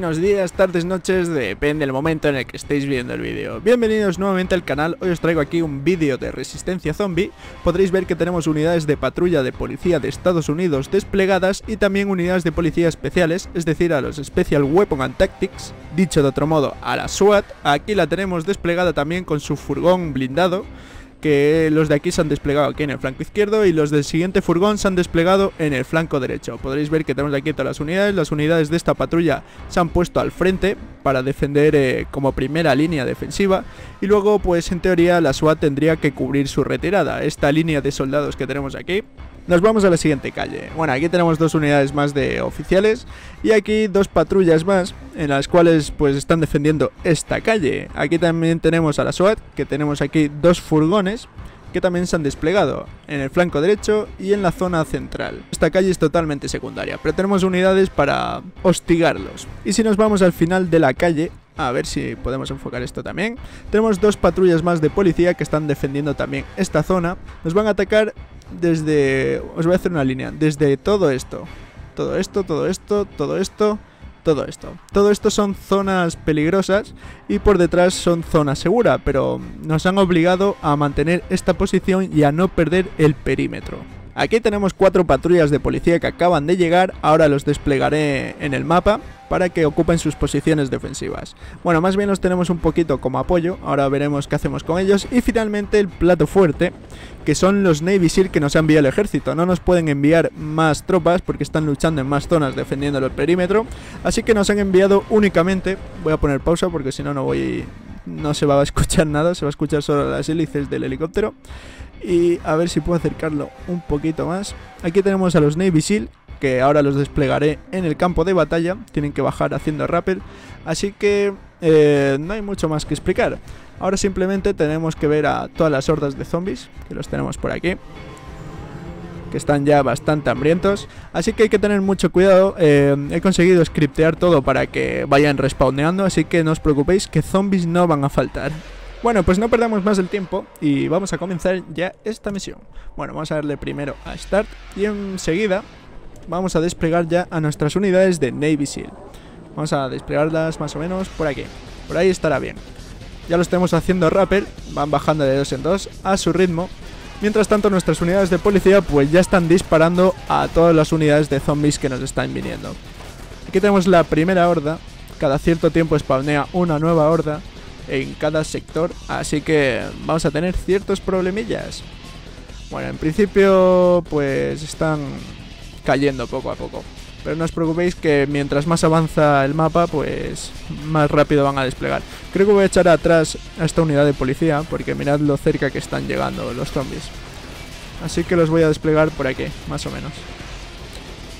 buenos días, tardes, noches, depende del momento en el que estéis viendo el vídeo. Bienvenidos nuevamente al canal, hoy os traigo aquí un vídeo de resistencia zombie. Podréis ver que tenemos unidades de patrulla de policía de Estados Unidos desplegadas y también unidades de policía especiales, es decir, a los Special Weapon and Tactics, dicho de otro modo, a la SWAT. Aquí la tenemos desplegada también con su furgón blindado que los de aquí se han desplegado aquí en el flanco izquierdo y los del siguiente furgón se han desplegado en el flanco derecho. Podréis ver que tenemos aquí todas las unidades, las unidades de esta patrulla se han puesto al frente para defender eh, como primera línea defensiva y luego pues en teoría la SWAT tendría que cubrir su retirada. Esta línea de soldados que tenemos aquí nos vamos a la siguiente calle. Bueno, aquí tenemos dos unidades más de oficiales y aquí dos patrullas más en las cuales pues están defendiendo esta calle. Aquí también tenemos a la SWAT, que tenemos aquí dos furgones que también se han desplegado en el flanco derecho y en la zona central. Esta calle es totalmente secundaria, pero tenemos unidades para hostigarlos. Y si nos vamos al final de la calle, a ver si podemos enfocar esto también. Tenemos dos patrullas más de policía que están defendiendo también esta zona. Nos van a atacar desde... Os voy a hacer una línea. Desde todo esto. Todo esto, todo esto, todo esto, todo esto. Todo esto son zonas peligrosas y por detrás son zonas seguras, pero nos han obligado a mantener esta posición y a no perder el perímetro. Aquí tenemos cuatro patrullas de policía que acaban de llegar, ahora los desplegaré en el mapa para que ocupen sus posiciones defensivas. Bueno, más bien los tenemos un poquito como apoyo, ahora veremos qué hacemos con ellos. Y finalmente el plato fuerte, que son los Navy SEAL que nos ha enviado el ejército. No nos pueden enviar más tropas porque están luchando en más zonas defendiendo el perímetro. Así que nos han enviado únicamente, voy a poner pausa porque si no no voy... No se va a escuchar nada, se va a escuchar solo las hélices del helicóptero. Y a ver si puedo acercarlo un poquito más. Aquí tenemos a los Navy SEAL que ahora los desplegaré en el campo de batalla. Tienen que bajar haciendo rappel. Así que eh, no hay mucho más que explicar. Ahora simplemente tenemos que ver a todas las hordas de zombies, que los tenemos por aquí. Que están ya bastante hambrientos. Así que hay que tener mucho cuidado. Eh, he conseguido scriptear todo para que vayan respawneando. Así que no os preocupéis que zombies no van a faltar. Bueno, pues no perdamos más el tiempo y vamos a comenzar ya esta misión. Bueno, vamos a darle primero a Start y enseguida vamos a desplegar ya a nuestras unidades de Navy SEAL. Vamos a desplegarlas más o menos por aquí. Por ahí estará bien. Ya lo estamos haciendo rappel, van bajando de dos en dos a su ritmo. Mientras tanto nuestras unidades de policía pues ya están disparando a todas las unidades de zombies que nos están viniendo. Aquí tenemos la primera horda, cada cierto tiempo spawnea una nueva horda en cada sector, así que vamos a tener ciertos problemillas. Bueno, en principio pues están cayendo poco a poco. Pero no os preocupéis que mientras más avanza el mapa, pues más rápido van a desplegar. Creo que voy a echar atrás a esta unidad de policía, porque mirad lo cerca que están llegando los zombies. Así que los voy a desplegar por aquí, más o menos.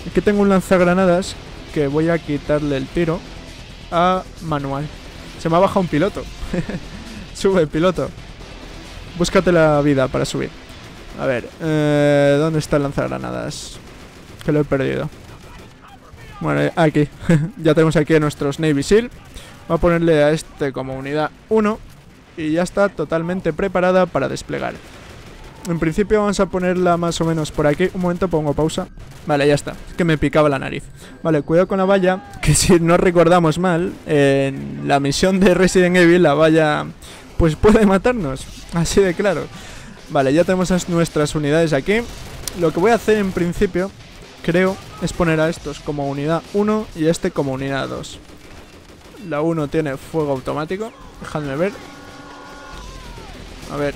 Aquí tengo un lanzagranadas que voy a quitarle el tiro a manual. Se me ha bajado un piloto. Sube, piloto. Búscate la vida para subir. A ver, eh, ¿dónde está el lanzagranadas? Que lo he perdido. Bueno, aquí. ya tenemos aquí a nuestros Navy SEAL. Voy a ponerle a este como unidad 1. Y ya está totalmente preparada para desplegar. En principio vamos a ponerla más o menos por aquí. Un momento, pongo pausa. Vale, ya está. Es que me picaba la nariz. Vale, cuidado con la valla. Que si no recordamos mal, en la misión de Resident Evil, la valla pues puede matarnos. Así de claro. Vale, ya tenemos nuestras unidades aquí. Lo que voy a hacer en principio creo, es poner a estos como unidad 1 y este como unidad 2. La 1 tiene fuego automático. Dejadme ver. A ver,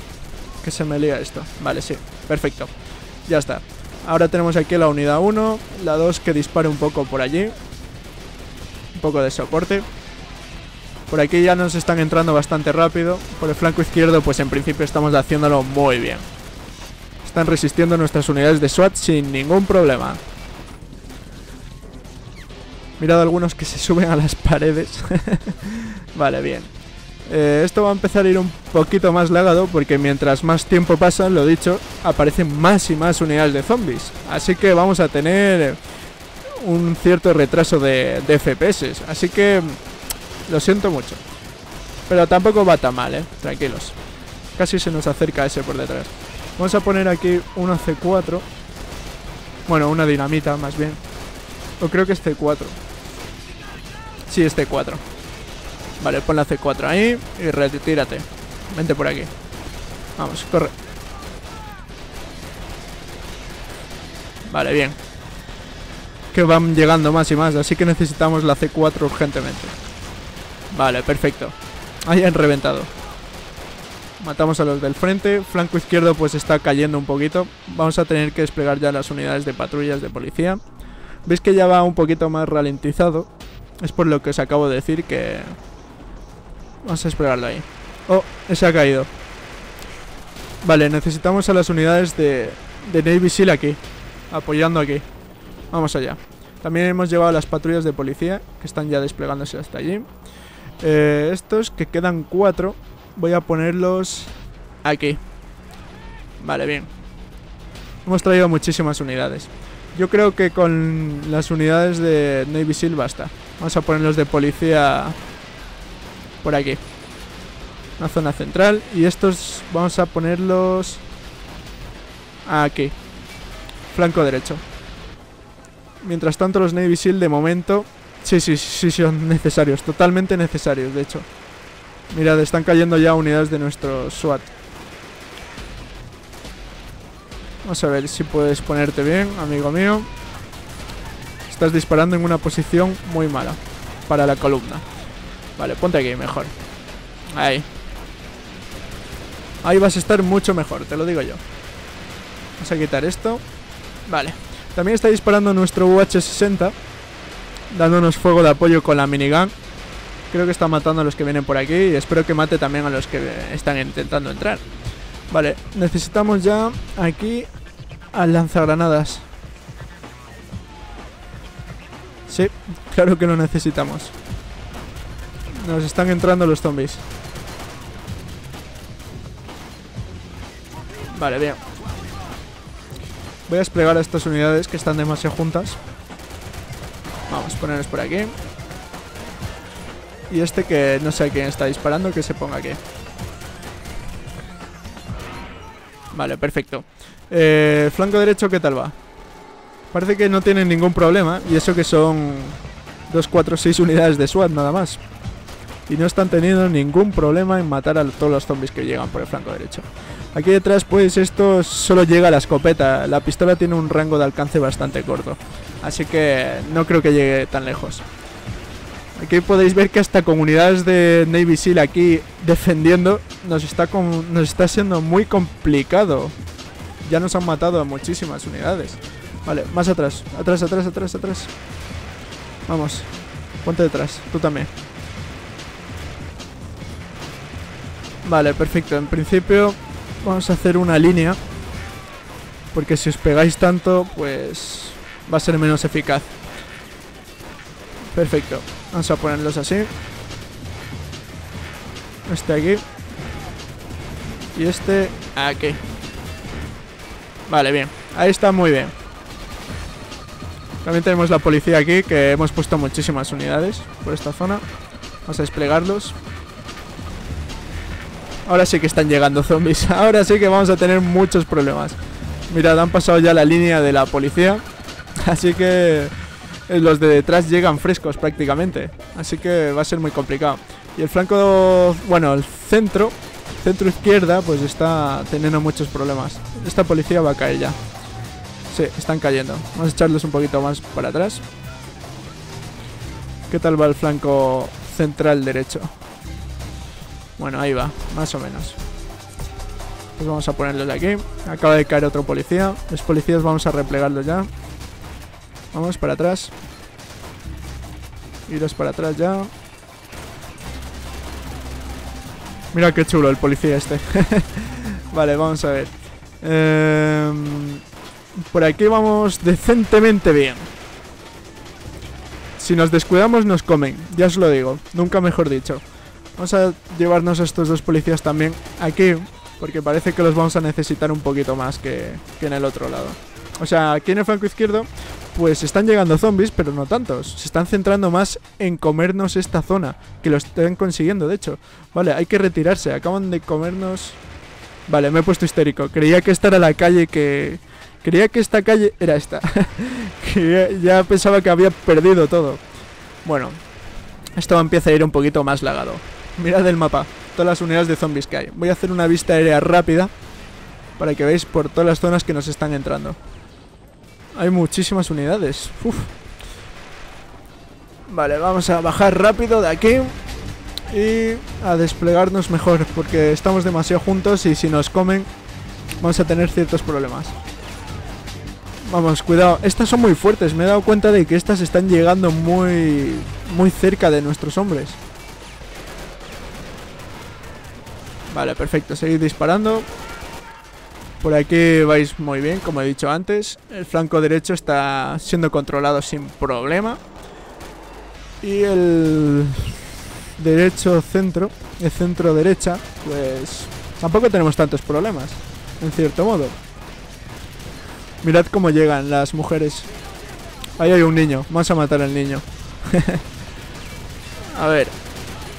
que se me lía esto. Vale, sí, perfecto. Ya está. Ahora tenemos aquí la unidad 1, la 2 que dispare un poco por allí. Un poco de soporte. Por aquí ya nos están entrando bastante rápido. Por el flanco izquierdo, pues en principio estamos haciéndolo muy bien. Están resistiendo nuestras unidades de SWAT sin ningún problema. Mirad algunos que se suben a las paredes. vale, bien. Eh, esto va a empezar a ir un poquito más lagado porque mientras más tiempo pasa, lo dicho, aparecen más y más unidades de zombies. Así que vamos a tener un cierto retraso de, de FPS. Así que lo siento mucho. Pero tampoco va tan mal, ¿eh? Tranquilos. Casi se nos acerca ese por detrás. Vamos a poner aquí una C4. Bueno, una dinamita más bien. O creo que es C4. Sí, es C4. Vale, pon la C4 ahí y retírate. Vente por aquí. Vamos, corre. Vale, bien. Que van llegando más y más, así que necesitamos la C4 urgentemente. Vale, perfecto. Ahí han reventado. Matamos a los del frente. Flanco izquierdo pues está cayendo un poquito. Vamos a tener que desplegar ya las unidades de patrullas de policía. Veis que ya va un poquito más ralentizado. Es por lo que os acabo de decir que... Vamos a desplegarlo ahí. Oh, ese ha caído. Vale, necesitamos a las unidades de, de Navy SEAL aquí. Apoyando aquí. Vamos allá. También hemos llevado las patrullas de policía, que están ya desplegándose hasta allí. Eh, estos, que quedan cuatro, voy a ponerlos aquí. Vale, bien. Hemos traído muchísimas unidades. Yo creo que con las unidades de Navy SEAL basta. Vamos a ponerlos de policía por aquí. Una zona central. Y estos vamos a ponerlos aquí. Flanco derecho. Mientras tanto los Navy SEAL de momento... Sí, sí, sí, son necesarios. Totalmente necesarios, de hecho. Mirad, están cayendo ya unidades de nuestro SWAT. Vamos a ver si puedes ponerte bien, amigo mío. Estás disparando en una posición muy mala para la columna. Vale, ponte aquí mejor. Ahí. Ahí vas a estar mucho mejor, te lo digo yo. Vamos a quitar esto. Vale. También está disparando nuestro UH-60. Dándonos fuego de apoyo con la minigun. Creo que está matando a los que vienen por aquí. Y espero que mate también a los que están intentando entrar. Vale, necesitamos ya aquí al lanzagranadas. Sí, claro que lo necesitamos. Nos están entrando los zombies. Vale, bien. Voy a desplegar a estas unidades que están demasiado juntas. Vamos a ponerlos por aquí. Y este que no sé a quién está disparando, que se ponga aquí. Vale, perfecto. Eh, flanco derecho, ¿qué tal va? Parece que no tienen ningún problema. Y eso que son 2, 4, 6 unidades de SWAT nada más. Y no están teniendo ningún problema en matar a todos los zombies que llegan por el flanco derecho. Aquí detrás pues esto solo llega a la escopeta. La pistola tiene un rango de alcance bastante corto. Así que no creo que llegue tan lejos. Aquí podéis ver que hasta con unidades de Navy SEAL aquí defendiendo nos está, nos está siendo muy complicado. Ya nos han matado a muchísimas unidades. Vale, más atrás. Atrás, atrás, atrás, atrás. Vamos. Ponte detrás. Tú también. Vale, perfecto. En principio vamos a hacer una línea. Porque si os pegáis tanto, pues va a ser menos eficaz. Perfecto. Vamos a ponerlos así. Este aquí. Y este aquí. Vale, bien. Ahí está muy bien. También tenemos la policía aquí, que hemos puesto muchísimas unidades por esta zona. Vamos a desplegarlos. Ahora sí que están llegando zombies. Ahora sí que vamos a tener muchos problemas. Mirad, han pasado ya la línea de la policía. Así que los de detrás llegan frescos prácticamente. Así que va a ser muy complicado. Y el flanco, bueno, el centro, centro izquierda, pues está teniendo muchos problemas. Esta policía va a caer ya. Sí, están cayendo. Vamos a echarlos un poquito más para atrás. ¿Qué tal va el flanco central derecho? Bueno, ahí va, más o menos. Pues vamos a ponerlos aquí. Acaba de caer otro policía. Los policías vamos a replegarlos ya. Vamos para atrás. Iros para atrás ya. Mira qué chulo el policía este. vale, vamos a ver. Em, por aquí vamos decentemente bien. Si nos descuidamos nos comen, ya os lo digo, nunca mejor dicho. Vamos a llevarnos a estos dos policías también aquí, porque parece que los vamos a necesitar un poquito más que, en el otro lado. O sea, aquí en el flanco izquierdo, pues están llegando zombies, pero no tantos. Se están centrando más en comernos esta zona, que lo están consiguiendo, de hecho. Vale, hay que retirarse, acaban de comernos... Vale, me he puesto histérico. Creía que esta era la calle que... Creía que esta calle era esta. que ya pensaba que había perdido todo. Bueno, esto empieza a ir un poquito más lagado. Mirad el mapa, todas las unidades de zombies que hay. Voy a hacer una vista aérea rápida para que veáis por todas las zonas que nos están entrando. Hay muchísimas unidades. Vale, vamos a bajar rápido de aquí y a desplegarnos mejor porque estamos demasiado juntos y si nos comen vamos a tener ciertos problemas. Vamos, cuidado. Estas son muy fuertes. Me he dado cuenta de que estas están llegando muy, muy cerca de nuestros hombres. Vale, perfecto. Seguid disparando. Por aquí vais muy bien, como he dicho antes. El flanco derecho está siendo controlado sin problema. Y el derecho centro, el centro derecha, pues tampoco tenemos tantos problemas, en cierto modo. Mirad cómo llegan las mujeres. Ahí hay un niño, vamos a matar al niño. a ver,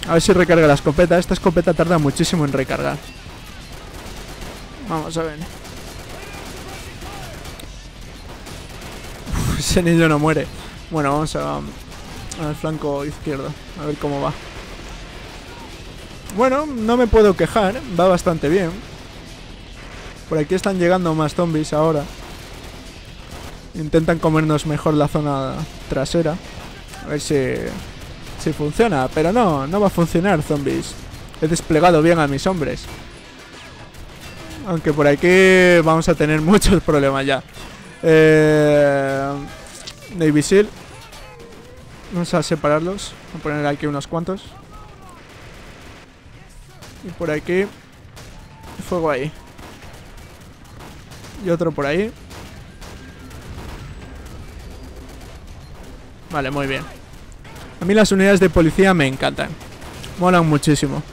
a ver si recarga la escopeta. Esta escopeta tarda muchísimo en recargar. Vamos a ver. ese niño no muere. Bueno, vamos a, al flanco izquierdo. A ver cómo va. Bueno, no me puedo quejar. Va bastante bien. Por aquí están llegando más zombies ahora. Intentan comernos mejor la zona trasera. A ver si si funciona, pero no, no va a funcionar, zombies. He desplegado bien a mis hombres. Aunque por aquí vamos a tener muchos problemas ya. Eh, Navy Seal. Vamos a separarlos. Voy a poner aquí unos cuantos. Y por aquí. Fuego ahí. Y otro por ahí. Vale, muy bien. A mí las unidades de policía me encantan. Molan muchísimo.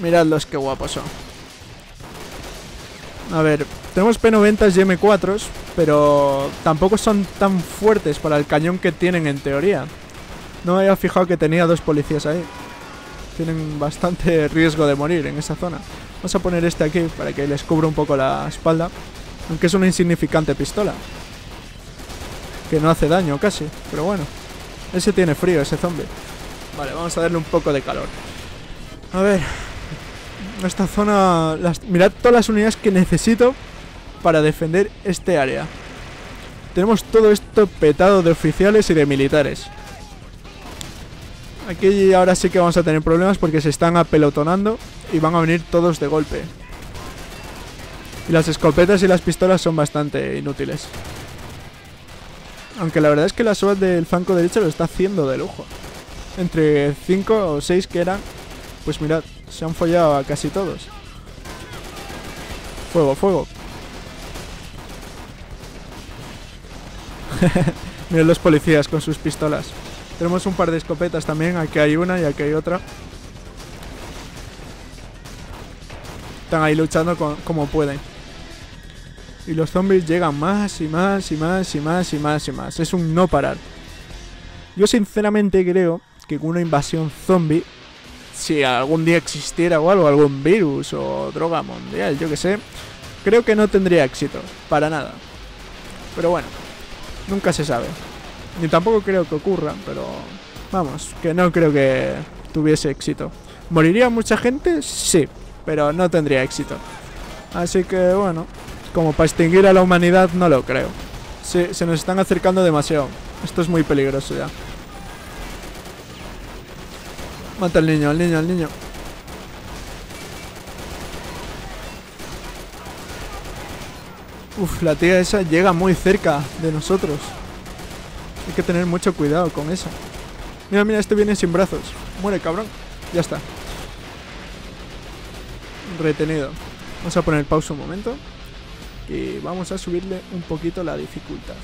Miradlos qué guapos son. A ver, tenemos P90s y M4s, pero tampoco son tan fuertes para el cañón que tienen en teoría. No me había fijado que tenía dos policías ahí. Tienen bastante riesgo de morir en esa zona. Vamos a poner este aquí para que les cubra un poco la espalda. Aunque es una insignificante pistola. Que no hace daño casi, pero bueno. Ese tiene frío, ese zombie. Vale, vamos a darle un poco de calor. A ver. Esta zona... mirad todas las unidades que necesito para defender este área. Tenemos todo esto petado de oficiales y de militares. Aquí ahora sí que vamos a tener problemas porque se están apelotonando y van a venir todos de golpe. Y las escopetas y las pistolas son bastante inútiles. Aunque la verdad es que la SWAT del flanco derecho lo está haciendo de lujo. Entre 5 o 6 que eran, pues mirad, se han follado a casi todos. Fuego, fuego. mirad los policías con sus pistolas. Tenemos un par de escopetas también, aquí hay una y aquí hay otra. Están ahí luchando como pueden. Y los zombies llegan más y más y más y más y más y más. Es un no parar. Yo sinceramente creo que con una invasión zombie, si algún día existiera o algo, algún virus o droga mundial, yo que sé, creo que no tendría éxito. Para nada. Pero bueno, nunca se sabe. Ni tampoco creo que ocurra, pero vamos, que no creo que tuviese éxito. ¿Moriría mucha gente? Sí, pero no tendría éxito. Así que bueno, como para extinguir a la humanidad no lo creo. Sí, se nos están acercando demasiado. Esto es muy peligroso ya. Mata al niño, al niño, al niño. Uf, la tía esa llega muy cerca de nosotros. Hay que tener mucho cuidado con esa. Mira, mira, este viene sin brazos. Muere, cabrón. Ya está. Retenido. Vamos a poner pausa un momento y vamos a subirle un poquito la dificultad.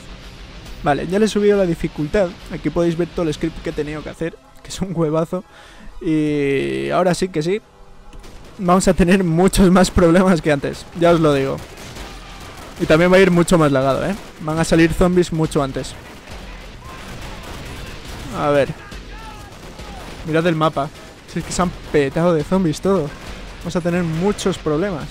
Vale, ya le he subido la dificultad. Aquí podéis ver todo el script que he tenido que hacer, que es un huevazo. Y ahora sí que sí, vamos a tener muchos más problemas que antes, ya os lo digo. Y también va a ir mucho más lagado, ¿eh? Van a salir zombies mucho antes. A ver. Mirad el mapa. Si es que se han petado de zombies todo. Vamos a tener muchos problemas.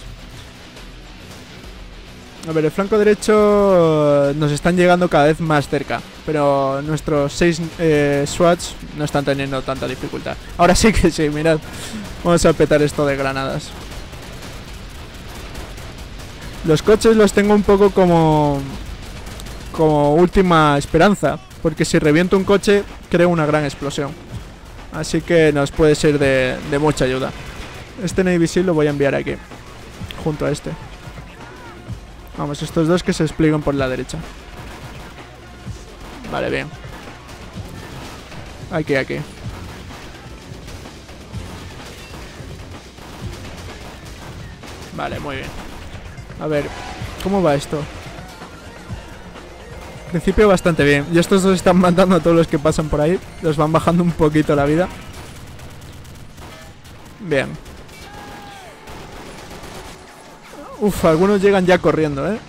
A ver, el flanco derecho nos están llegando cada vez más cerca. Pero nuestros 6 eh, SWATs no están teniendo tanta dificultad. Ahora sí que sí, mirad. Vamos a petar esto de granadas. Los coches los tengo un poco como... Como última esperanza. Porque si reviento un coche, creo una gran explosión. Así que nos puede ser de, de mucha ayuda. Este Navy Seal lo voy a enviar aquí. Junto a este. Vamos, estos dos que se despliegan por la derecha. Vale, bien. Aquí, aquí. Vale, muy bien. A ver, ¿cómo va esto? En principio bastante bien. Y estos dos están matando a todos los que pasan por ahí. Los van bajando un poquito la vida. Bien. Uf, algunos llegan ya corriendo, ¿eh?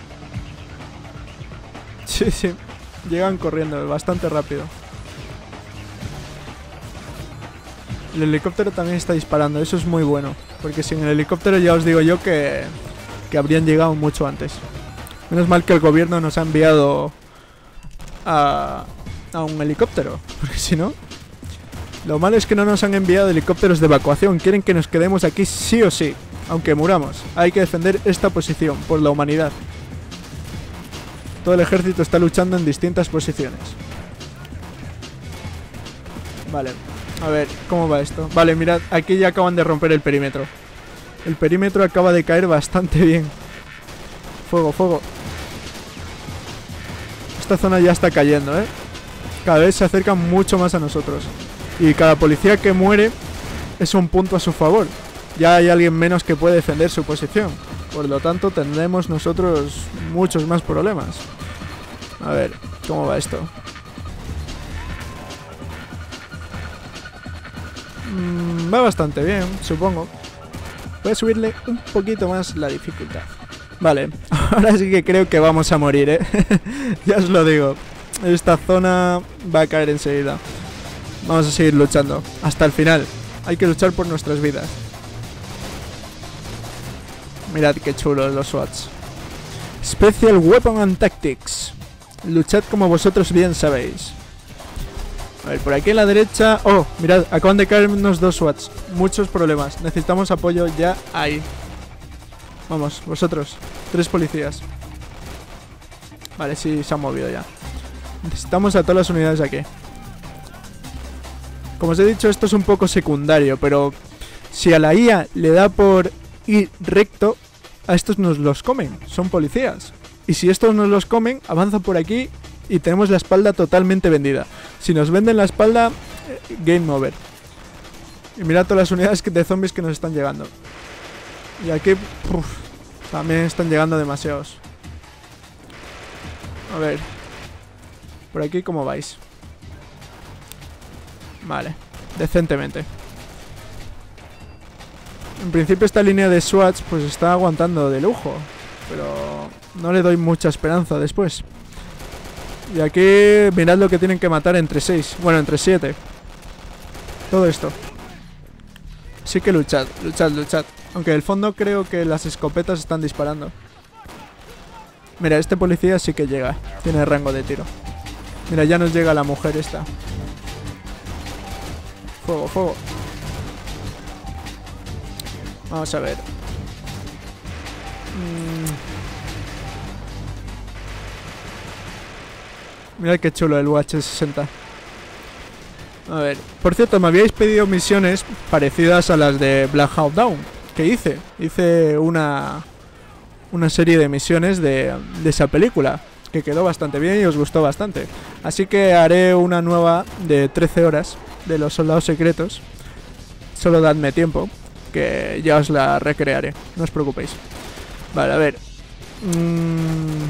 Sí, sí. Llegan corriendo bastante rápido. El helicóptero también está disparando, eso es muy bueno. Porque sin el helicóptero ya os digo yo que, que habrían llegado mucho antes. Menos mal que el gobierno nos ha enviado a, a un helicóptero. Porque si no... Lo malo es que no nos han enviado helicópteros de evacuación. Quieren que nos quedemos aquí sí o sí. Aunque muramos. Hay que defender esta posición por la humanidad. Todo el ejército está luchando en distintas posiciones. Vale, a ver, ¿cómo va esto? Vale, mirad, aquí ya acaban de romper el perímetro. El perímetro acaba de caer bastante bien. Fuego, fuego. Esta zona ya está cayendo, ¿eh? Cada vez se acercan mucho más a nosotros. Y cada policía que muere es un punto a su favor. Ya hay alguien menos que puede defender su posición. Por lo tanto, tendremos nosotros muchos más problemas. A ver, ¿cómo va esto? Mm, va bastante bien, supongo. Voy a subirle un poquito más la dificultad. Vale, ahora sí que creo que vamos a morir, ¿eh? ya os lo digo. Esta zona va a caer enseguida. Vamos a seguir luchando. Hasta el final. Hay que luchar por nuestras vidas. Mirad qué chulos los SWATs. Special Weapon and Tactics. Luchad como vosotros bien sabéis. A ver, por aquí a la derecha... Oh, mirad, acaban de caernos dos SWATs. Muchos problemas. Necesitamos apoyo ya ahí. Vamos, vosotros. Tres policías. Vale, sí, se han movido ya. Necesitamos a todas las unidades aquí. Como os he dicho, esto es un poco secundario, pero si a la IA le da por ir recto, a estos nos los comen. Son policías. Y si estos nos los comen, avanza por aquí y tenemos la espalda totalmente vendida. Si nos venden la espalda, eh, game over. Y mira todas las unidades de zombies que nos están llegando. Y aquí también están llegando demasiados. A ver. Por aquí, ¿cómo vais? Vale. Decentemente. En principio esta línea de SWATs pues está aguantando de lujo. Pero no le doy mucha esperanza después. Y aquí mirad lo que tienen que matar entre 6. Bueno, entre 7. Todo esto. Sí que luchad, luchad, luchad. Aunque el fondo creo que las escopetas están disparando. Mira, este policía sí que llega. Tiene rango de tiro. Mira, ya nos llega la mujer esta. Fuego, fuego. Vamos a ver. Mm. Mira qué chulo el UH-60. A ver, por cierto, me habíais pedido misiones parecidas a las de Black Hawk Down. ¿Qué hice? Hice una, una serie de misiones de, de esa película. Que quedó bastante bien y os gustó bastante. Así que haré una nueva de 13 horas de los soldados secretos. Solo dadme tiempo, que ya os la recrearé. No os preocupéis. Vale, a ver. Mmm,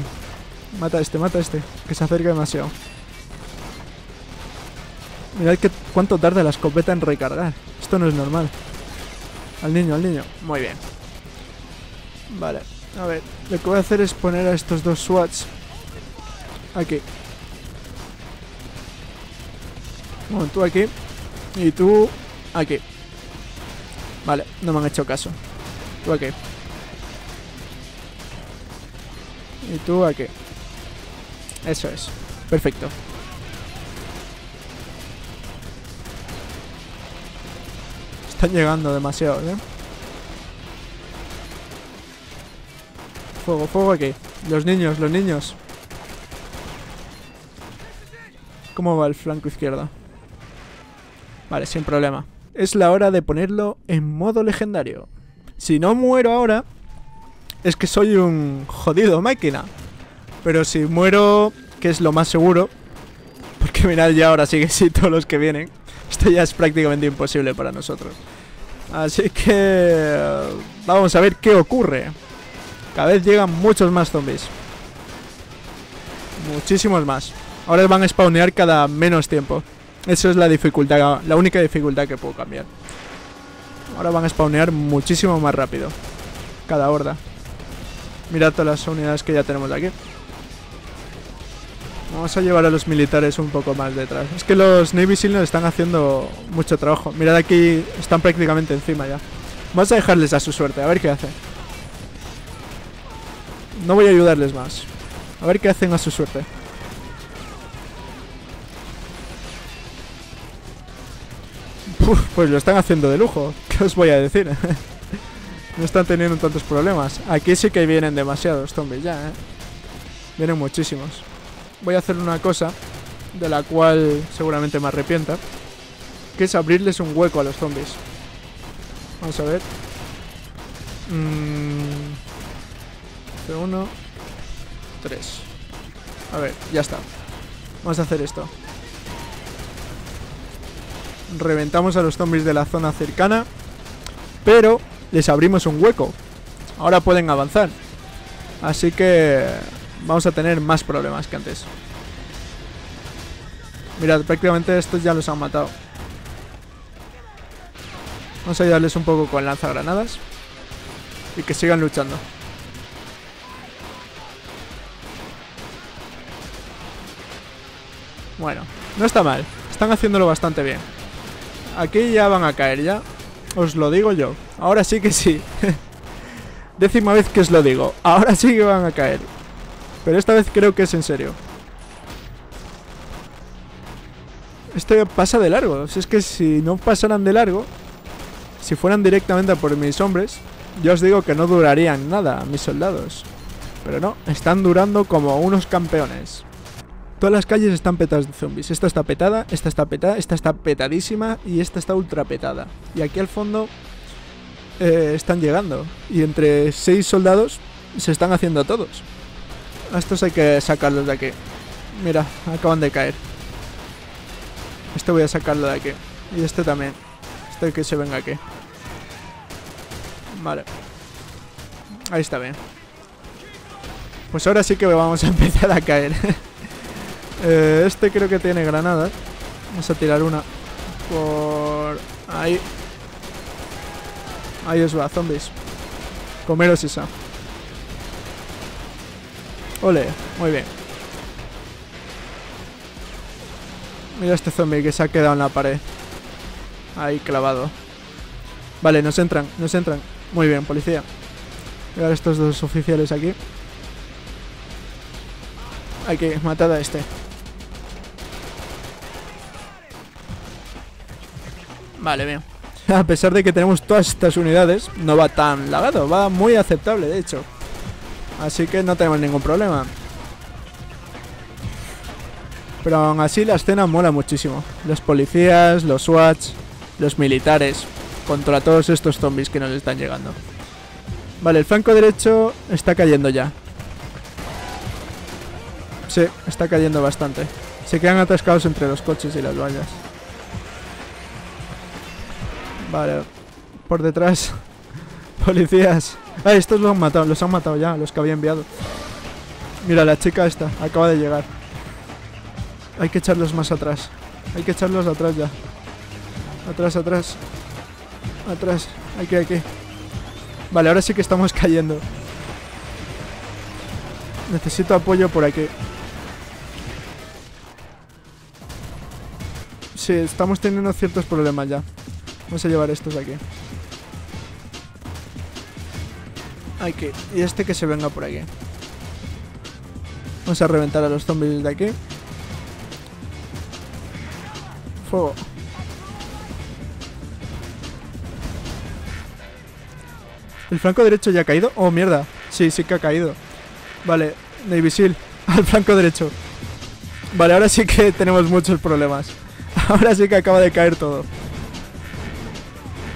mata a este, mata a este, que se acerca demasiado. Mirad que cuánto tarda la escopeta en recargar. Esto no es normal. Al niño, al niño. Muy bien. Vale, a ver. Lo que voy a hacer es poner a estos dos SWATs aquí. Bueno, tú aquí. Y tú aquí. Vale, no me han hecho caso. ¿Tú a qué? ¿Y tú a qué? Eso es. Perfecto. Están llegando demasiado, ¿eh? Fuego, fuego aquí. Los niños, los niños. ¿Cómo va el flanco izquierdo? Vale, sin problema. Es la hora de ponerlo en modo legendario. Si no muero ahora, es que soy un jodido máquina. Pero si muero, que es lo más seguro, porque mirad ya ahora sigue sí todos los que vienen, esto ya es prácticamente imposible para nosotros. Así que vamos a ver qué ocurre. Cada vez llegan muchos más zombies. Muchísimos más. Ahora van a spawnear cada menos tiempo. Eso es la dificultad, la única dificultad que puedo cambiar. Ahora van a spawnear muchísimo más rápido. Cada horda. Mirad todas las unidades que ya tenemos aquí. Vamos a llevar a los militares un poco más detrás. Es que los Navy Seals están haciendo mucho trabajo. Mirad aquí, están prácticamente encima ya. Vamos a dejarles a su suerte, a ver qué hacen. No voy a ayudarles más. A ver qué hacen a su suerte. Pues lo están haciendo de lujo. ¿Qué os voy a decir? no están teniendo tantos problemas. Aquí sí que vienen demasiados zombies ya, ¿eh? Vienen muchísimos. Voy a hacer una cosa de la cual seguramente me arrepienta. Que es abrirles un hueco a los zombies. Vamos a ver. Mmm... Uno, tres. A ver, ya está. Vamos a hacer esto. Reventamos a los zombies de la zona cercana. Pero les abrimos un hueco. Ahora pueden avanzar. Así que vamos a tener más problemas que antes. Mirad, prácticamente estos ya los han matado. Vamos a ayudarles un poco con lanzagranadas. Y que sigan luchando. Bueno, no está mal. Están haciéndolo bastante bien. Aquí ya van a caer, ya. Os lo digo yo. Ahora sí que sí. Décima vez que os lo digo. Ahora sí que van a caer. Pero esta vez creo que es en serio. Esto pasa de largo. Si es que si no pasaran de largo, si fueran directamente por mis hombres, yo os digo que no durarían nada mis soldados. Pero no, están durando como unos campeones. Todas las calles están petadas de zombies. Esta está petada, esta está petada, esta está petadísima y esta está ultra petada. Y aquí al fondo eh, están llegando. Y entre seis soldados se están haciendo todos. A estos hay que sacarlos de aquí. Mira, acaban de caer. Este voy a sacarlo de aquí. Y este también. Este que se venga aquí. Vale. Ahí está bien. Pues ahora sí que vamos a empezar a caer. Eh, este creo que tiene granadas. Vamos a tirar una por ahí. Ahí os va, zombies. Comeros esa. Ole, muy bien. Mira este zombie que se ha quedado en la pared. Ahí clavado. Vale, nos entran, nos entran. Muy bien, policía. Mira estos dos oficiales aquí. Hay que matar a este. Vale, bien. A pesar de que tenemos todas estas unidades, no va tan lagado, va muy aceptable, de hecho. Así que no tenemos ningún problema. Pero aún así la escena mola muchísimo. Los policías, los SWATs, los militares, contra todos estos zombies que nos están llegando. Vale, el flanco derecho está cayendo ya. Sí, está cayendo bastante. Se quedan atascados entre los coches y las vallas. Vale. Por detrás. Policías. Ah, estos los han matado. Los han matado ya. Los que había enviado. Mira, la chica esta. Acaba de llegar. Hay que echarlos más atrás. Hay que echarlos atrás ya. Atrás, atrás. Atrás. Aquí, aquí. Vale, ahora sí que estamos cayendo. Necesito apoyo por aquí. Sí, estamos teniendo ciertos problemas ya. Vamos a llevar estos aquí. Aquí. Y este que se venga por aquí. Vamos a reventar a los zombies de aquí. Fuego. ¿El flanco derecho ya ha caído? Oh, mierda. Sí, sí que ha caído. Vale, Navy Seal. Al flanco derecho. Vale, ahora sí que tenemos muchos problemas. Ahora sí que acaba de caer todo.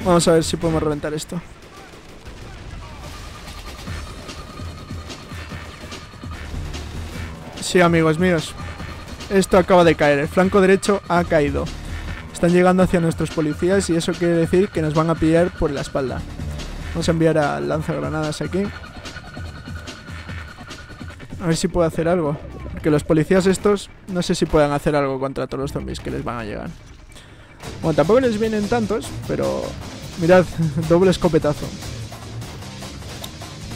Vamos a ver si podemos reventar esto. Sí, amigos míos. Esto acaba de caer. El flanco derecho ha caído. Están llegando hacia nuestros policías y eso quiere decir que nos van a pillar por la espalda. Vamos a enviar a lanzagranadas aquí. A ver si puedo hacer algo. Porque los policías estos no sé si puedan hacer algo contra todos los zombies que les van a llegar. Bueno, tampoco les vienen tantos, pero... Mirad, doble escopetazo.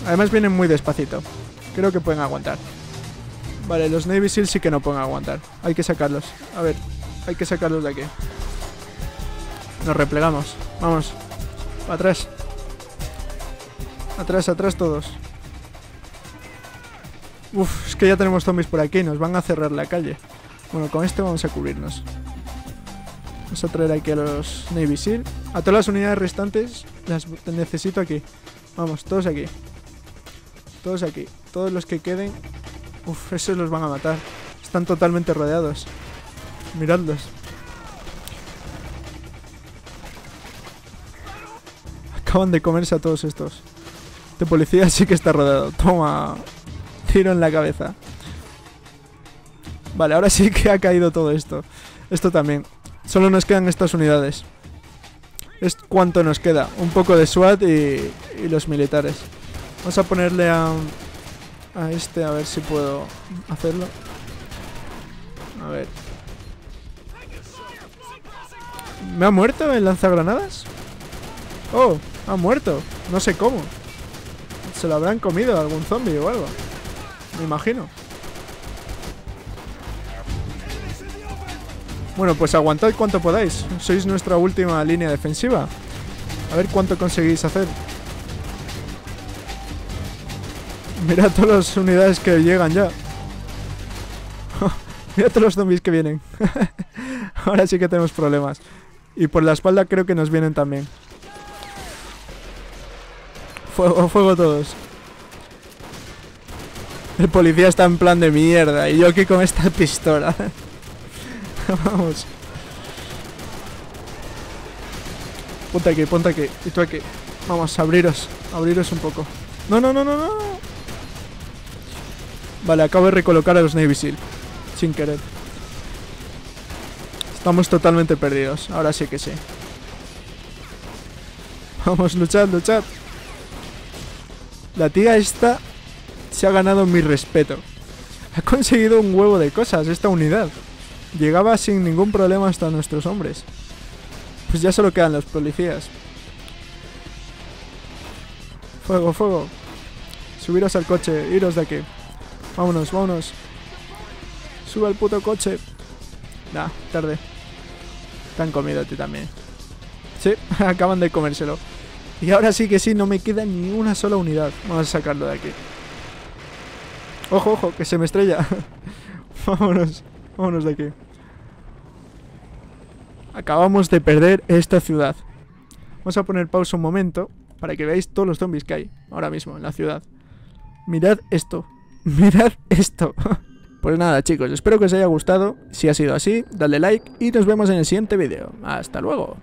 Además vienen muy despacito. Creo que pueden aguantar. Vale, los Navy Seals sí que no pueden aguantar. Hay que sacarlos. A ver, hay que sacarlos de aquí. Nos replegamos. Vamos. Atrás. Atrás, atrás todos. Uf, es que ya tenemos zombies por aquí. Nos van a cerrar la calle. Bueno, con este vamos a cubrirnos. Vamos a traer aquí a los Navy Seal. A todas las unidades restantes las necesito aquí. Vamos, todos aquí. Todos aquí. Todos los que queden Uf, esos los van a matar. Están totalmente rodeados. Miradlos. Acaban de comerse a todos estos. De policía sí que está rodeado. Toma. Tiro en la cabeza. Vale, ahora sí que ha caído todo esto. Esto también. Solo nos quedan estas unidades. Es cuánto nos queda. Un poco de SWAT y, y los militares. Vamos a ponerle a a este a ver si puedo hacerlo. A ver. ¿Me ha muerto el lanzagranadas? Oh, ha muerto. No sé cómo. Se lo habrán comido algún zombie o algo. Me imagino. Bueno, pues aguantad cuanto podáis. Sois nuestra última línea defensiva. A ver cuánto conseguís hacer. Mira todas las unidades que llegan ya. Mira todos los zombies que vienen. Ahora sí que tenemos problemas. Y por la espalda creo que nos vienen también. Fuego, fuego todos. El policía está en plan de mierda. Y yo aquí con esta pistola. Vamos. Ponte aquí, ponte aquí. Y tú aquí. Vamos, abriros. Abriros un poco. No, no, no, no, no. Vale, acabo de recolocar a los Navy Seal. Sin querer. Estamos totalmente perdidos. Ahora sí que sí. Vamos, luchad, luchad. La tía esta se ha ganado mi respeto. Ha conseguido un huevo de cosas esta unidad. Llegaba sin ningún problema hasta nuestros hombres. Pues ya solo quedan los policías. Fuego, fuego. Subiros al coche, iros de aquí. Vámonos, vámonos. Sube al puto coche. Nah, tarde. Te han comido a ti también. Sí, acaban de comérselo. Y ahora sí que sí, no me queda ni una sola unidad. Vamos a sacarlo de aquí. Ojo, ojo, que se me estrella. vámonos, vámonos de aquí. Acabamos de perder esta ciudad. Vamos a poner pausa un momento para que veáis todos los zombies que hay ahora mismo en la ciudad. Mirad esto. Mirad esto. Pues nada chicos, espero que os haya gustado. Si ha sido así, dadle like y nos vemos en el siguiente vídeo. Hasta luego.